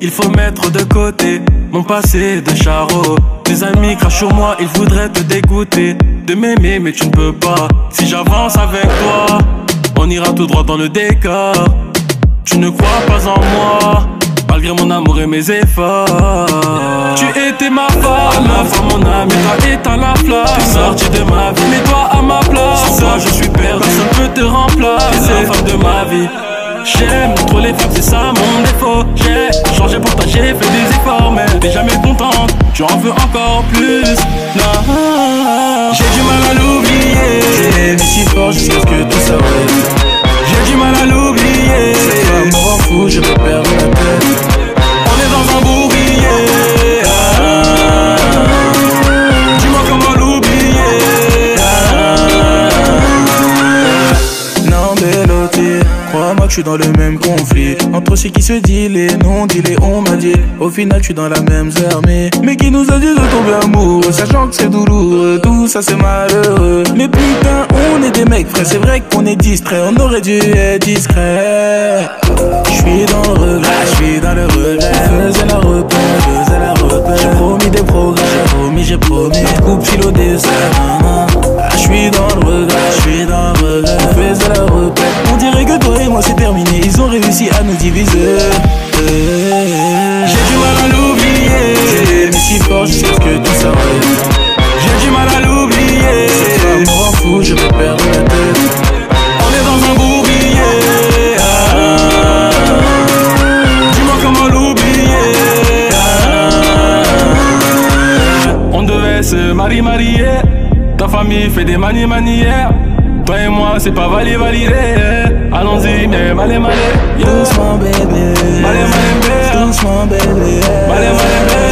Il faut mettre de côté mon passé de charreau. Tes amis crachent sur moi, ils voudraient te dégoûter de m'aimer, mais tu ne peux pas. Si j'avance avec toi, on ira tout droit dans le décor. Tu ne crois pas en moi, malgré mon amour et mes efforts. Tu étais ma femme, ma femme, mon ami, toi éteins la flamme. T'es sorti de ma vie, mets-toi à ma place. Sans toi, je suis perdu, personne peut te remplacer. T'es la femme de ma vie. J'aime trop les femmes, c'est ça mon défaut. J'ai changé pour toi, j'ai fait des efforts, mais t'es jamais contente. Tu en veux encore plus. J'ai du mal à l'oublier. J'ai si fort jusqu'à ce que tout s'arrête. Crois-moi que je suis dans le même conflit. Entre ce qui se dit, les non dit les on m'a dit. Au final, je suis dans la même armée. Mais qui nous a dit de tomber amoureux, sachant que c'est douloureux, tout ça c'est malheureux. Mais putain, on est des mecs, frère, c'est vrai qu'on est distrait, on aurait dû être discret. Je suis dans le regret, je suis dans le regret. Je faisais la repère, je faisais la repère. J'ai promis des progrès, j'ai promis, j'ai promis. Coupe au dessert, je suis dans se marier, marier. Ta famille fait des manies, manières. Toi et moi, c'est pas valé, validé. Allons-y, mais malé, malé. Doucement bébé, Malé, malé, bébé. doucement bébé, Malé, malé, bébé.